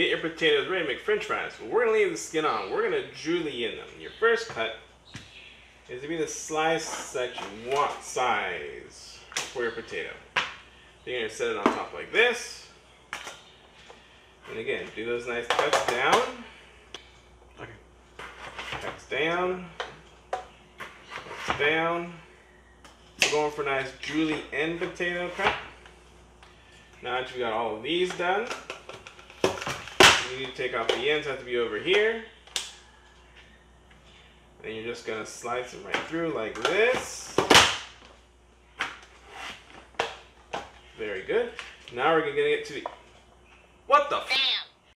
get your potatoes ready to make french fries. We're gonna leave the skin on. We're gonna julienne them. Your first cut is to be the slice that you want size for your potato. Then you're gonna set it on top like this. And again, do those nice cuts down. Okay. Cuts down. Cuts down. We're going for a nice julienne potato cut. Now that you got all of these done, need to take off the ends, have to be over here. And you're just gonna slice them right through like this. Very good. Now we're gonna get to the. What the?